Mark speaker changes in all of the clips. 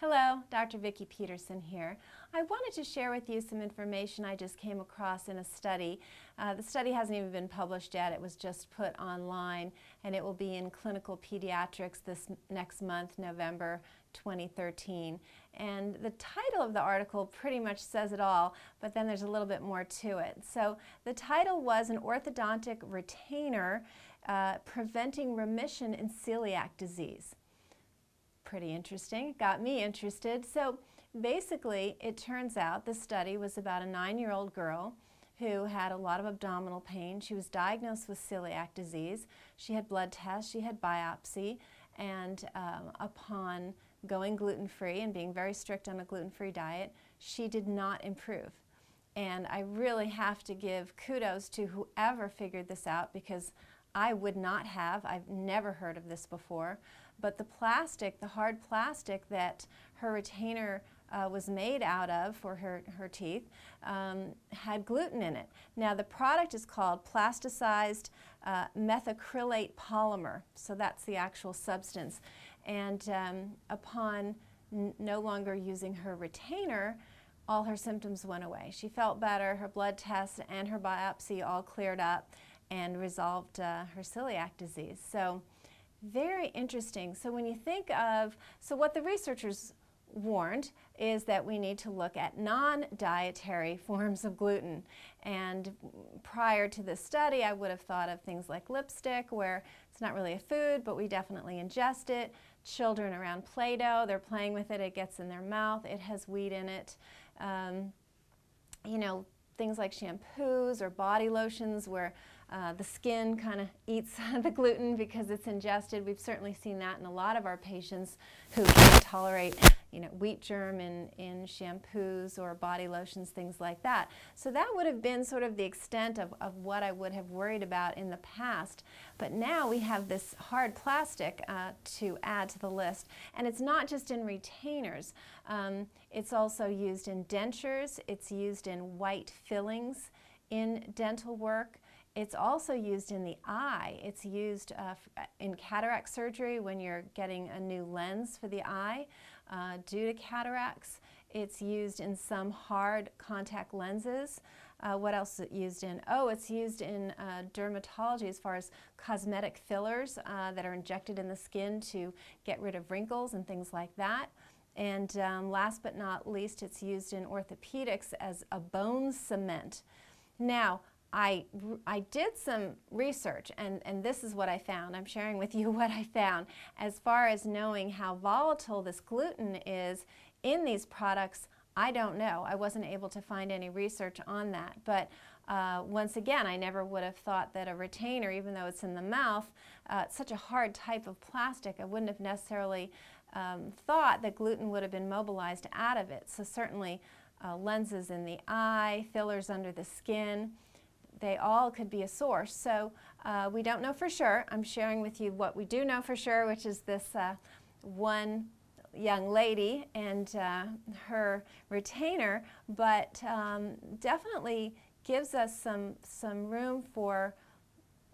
Speaker 1: Hello, Dr. Vikki Petersen here. I wanted to share with you some information I just came across in a study. Uh, the study hasn't even been published yet. It was just put online and it will be in Clinical Pediatrics this next month, November 2013. And the title of the article pretty much says it all, but then there's a little bit more to it. So the title was An Orthodontic Retainer uh, Preventing Remission in Celiac Disease pretty interesting. got me interested. So basically, it turns out the study was about a nine-year-old girl who had a lot of abdominal pain. She was diagnosed with celiac disease. She had blood tests, she had biopsy, and um, upon going gluten-free and being very strict on a gluten-free diet, she did not improve. And I really have to give kudos to whoever figured this out because I would not have. I've never heard of this before. But the plastic, the hard plastic that her retainer uh, was made out of for her, her teeth um, had gluten in it. Now the product is called plasticized uh, methacrylate polymer, so that's the actual substance. And um, upon no longer using her retainer, all her symptoms went away. She felt better, her blood tests and her biopsy all cleared up and resolved uh, her celiac disease. So very interesting. So when you think of, so what the researchers warned is that we need to look at non-dietary forms of gluten. And prior to this study, I would have thought of things like lipstick, where it's not really a food, but we definitely ingest it. Children around Play-Doh, they're playing with it, it gets in their mouth, it has wheat in it. Um, you know, things like shampoos or body lotions where uh, the skin kind of eats the gluten because it's ingested. We've certainly seen that in a lot of our patients who can't tolerate you know, wheat germ in, in shampoos or body lotions, things like that. So that would have been sort of the extent of, of what I would have worried about in the past. But now we have this hard plastic uh, to add to the list. And it's not just in retainers. Um, it's also used in dentures. It's used in white fillings in dental work. It's also used in the eye. It's used uh, uh, in cataract surgery when you're getting a new lens for the eye uh, due to cataracts. It's used in some hard contact lenses. Uh, what else is it used in? Oh, it's used in uh, dermatology as far as cosmetic fillers uh, that are injected in the skin to get rid of wrinkles and things like that. And um, last but not least, it's used in orthopedics as a bone cement. Now, I, I did some research, and, and this is what I found. I'm sharing with you what I found as far as knowing how volatile this gluten is in these products. I don't know. I wasn't able to find any research on that. But uh, once again, I never would have thought that a retainer, even though it's in the mouth, uh, such a hard type of plastic, I wouldn't have necessarily um, thought that gluten would have been mobilized out of it. So certainly uh, lenses in the eye, fillers under the skin, they all could be a source. So uh, we don't know for sure. I'm sharing with you what we do know for sure, which is this uh, one young lady and uh, her retainer, but um, definitely gives us some, some room for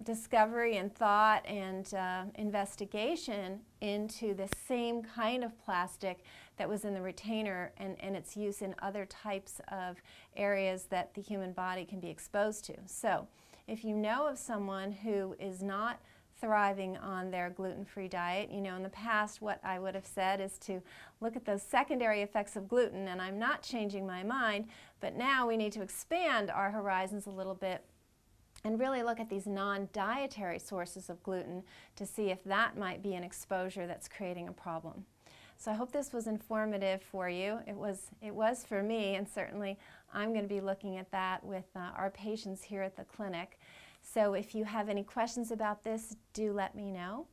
Speaker 1: discovery and thought and uh, investigation into the same kind of plastic that was in the retainer and, and its use in other types of areas that the human body can be exposed to. So if you know of someone who is not thriving on their gluten-free diet. You know, in the past what I would have said is to look at those secondary effects of gluten and I'm not changing my mind, but now we need to expand our horizons a little bit and really look at these non-dietary sources of gluten to see if that might be an exposure that's creating a problem. So I hope this was informative for you. It was, it was for me, and certainly I'm going to be looking at that with uh, our patients here at the clinic. So if you have any questions about this, do let me know.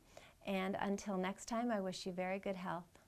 Speaker 1: And until next time, I wish you very good health.